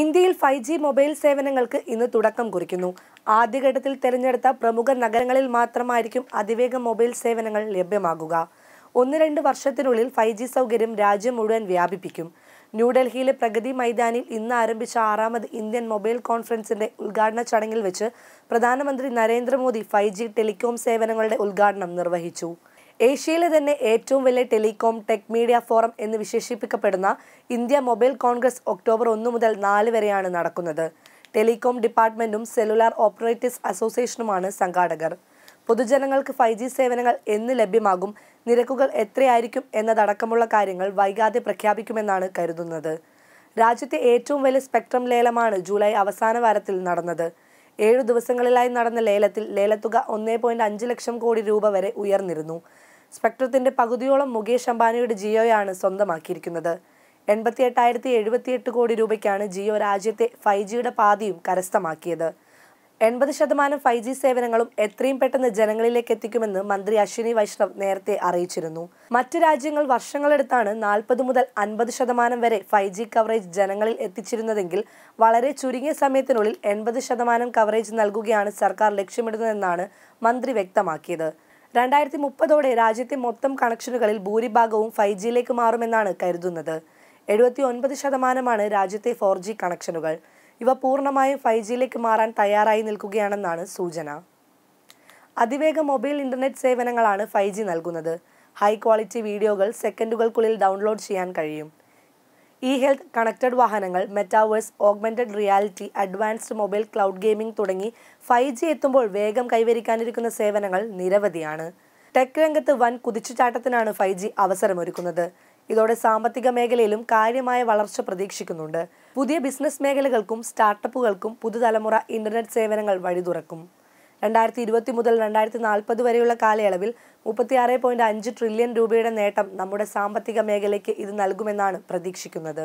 ഇന്ത്യയിൽ five G mobile സേവനങ്ങൾക്ക് ഇന്ന് തുടക്കം കുറിക്കുന്നു. ആദ്യഘട്ടത്തിൽ തിരഞ്ഞെടുത്ത പ്രമുഖ നഗരങ്ങളിൽ മാത്രമായിരിക്കും അതിവേഗ മൊബൈൽ സേവനങ്ങൾ ലഭ്യമാകുക. ഒന്ന് രണ്ട് വർഷത്തിനുള്ളിൽ ഫൈവ് ജി സൗകര്യം രാജ്യം മുഴുവൻ വ്യാപിപ്പിക്കും. ന്യൂഡൽഹിയിലെ പ്രഗതി മൈതാനിൽ ഇന്ന് ആരംഭിച്ച ആറാമത് ഇന്ത്യൻ മൊബൈൽ കോൺഫറൻസിന്റെ ഉദ്ഘാടന ചടങ്ങിൽ വെച്ച് പ്രധാനമന്ത്രി നരേന്ദ്രമോദി ഫൈവ് ജി ടെലികോം സേവനങ്ങളുടെ ഉദ്ഘാടനം നിർവഹിച്ചു. ഏഷ്യയിലെ തന്നെ ഏറ്റവും വലിയ ടെലികോം ടെക് മീഡിയ ഫോറം എന്ന് വിശേഷിപ്പിക്കപ്പെടുന്ന ഇന്ത്യ മൊബൈൽ കോൺഗ്രസ് ഒക്ടോബർ ഒന്ന് മുതൽ നാല് വരെയാണ് നടക്കുന്നത്. ടെലികോം ഡിപ്പാർട്ട്മെന്റും സെല്ലുലാർ ഓപ്പറേറ്റേഴ്സ് അസോസിയേഷനുമാണ് സംഘാടകർ. പൊതുജനങ്ങൾക്ക് ഫൈവ് ജി സേവനങ്ങൾ എന്ന് ലഭ്യമാകും നിരക്കുകൾ എത്രയായിരിക്കും എന്നതടക്കമുള്ള കാര്യങ്ങൾ വൈകാതെ പ്രഖ്യാപിക്കുമെന്നാണ് കരുതുന്നത്. രാജ്യത്തെ ഏറ്റവും വലിയ സ്പെക്ട്രം ലേലമാണ് ജൂലൈ അവസാന വാരത്തിൽ നടന്നത്. ഏഴു ദിവസങ്ങളിലായി നടന്ന ലേലത്തിൽ ലേലത്തുക ഒന്നേ ലക്ഷം കോടി രൂപ വരെ ഉയർന്നിരുന്നു. സ്പെക്ട്രത്തിന്റെ പകുതിയോളം മുകേഷ് അംബാനിയുടെ ജിയോയാണ് സ്വന്തമാക്കിയിരിക്കുന്നത്. എൺപത്തി എട്ടായിരത്തി എഴുപത്തിയെട്ട് കോടി രൂപയ്ക്കാണ് ജിയോ രാജ്യത്തെ ഫൈവ് ജിയുടെ പാതിയും കരസ്ഥമാക്കിയത്. എൺപത് ശതമാനം ഫൈവ് ജി സേവനങ്ങളും എത്രയും പെട്ടെന്ന് ജനങ്ങളിലേക്ക് എത്തിക്കുമെന്ന് മന്ത്രി അശ്വിനി വൈഷ്ണവ് നേരത്തെ അറിയിച്ചിരുന്നു. മറ്റു രാജ്യങ്ങൾ വർഷങ്ങളെടുത്താണ് നാൽപ്പത് മുതൽ അൻപത് ശതമാനം വരെ ഫൈവ് ജി കവറേജ് ജനങ്ങളിൽ എത്തിച്ചിരുന്നതെങ്കിൽ വളരെ ചുരുങ്ങിയ സമയത്തിനുള്ളിൽ എൺപത് ശതമാനം കവറേജ് നൽകുകയാണ് സർക്കാർ ലക്ഷ്യമിടുന്നതെന്നാണ് മന്ത്രി വ്യക്തമാക്കിയത്. രണ്ടായിരത്തി മുപ്പതോടെ രാജ്യത്തെ മൊത്തം കണക്ഷനുകളിൽ ഭൂരിഭാഗവും ഫൈവ് ജിയിലേക്ക് മാറുമെന്നാണ് കരുതുന്നത്. എഴുപത്തി ഒൻപത് ശതമാനമാണ് രാജ്യത്തെ ഫോർ ജി കണക്ഷനുകൾ. ഇവ പൂർണമായും ഫൈവ് ജിയിലേക്ക് മാറാൻ തയ്യാറായി നിൽക്കുകയാണെന്നാണ് സൂചന. അതിവേഗ മൊബൈൽ ഇന്റർനെറ്റ് സേവനങ്ങളാണ് ഫൈവ് നൽകുന്നത്. ഹൈ ക്വാളിറ്റി വീഡിയോകൾ സെക്കൻഡുകൾക്കുള്ളിൽ ഡൗൺലോഡ് ചെയ്യാൻ കഴിയും. ഇ ഹെൽത്ത് കണക്റ്റഡ് വാഹനങ്ങൾ metaverse augmented reality advanced mobile cloud gaming തുടങ്ങി ഫൈവ് ജി എത്തുമ്പോൾ വേഗം കൈവരിക്കാനിരിക്കുന്ന സേവനങ്ങൾ നിരവധിയാണ്. ടെക് രംഗത്ത് വൻ കുതിച്ചുചാട്ടത്തിനാണ് ഫൈവ് ജി അവസരമൊരുക്കുന്നത്. ഇതോടെ സാമ്പത്തിക മേഖലയിലും കാര്യമായ വളർച്ച പ്രതീക്ഷിക്കുന്നുണ്ട്. പുതിയ ബിസിനസ് മേഖലകൾക്കും സ്റ്റാർട്ടപ്പുകൾക്കും പുതുതലമുറ ഇന്റർനെറ്റ് സേവനങ്ങൾ വഴി തുറക്കും രണ്ടായിരത്തി ഇരുപത്തി മുതൽ രണ്ടായിരത്തി നാൽപ്പത് വരെയുള്ള കാലയളവിൽ മുപ്പത്തിയാറ് പോയിന്റ് അഞ്ച് ട്രില്യൺ രൂപയുടെ നേട്ടം നമ്മുടെ സാമ്പത്തിക മേഖലയ്ക്ക് ഇത് നൽകുമെന്നാണ് പ്രതീക്ഷിക്കുന്നത്.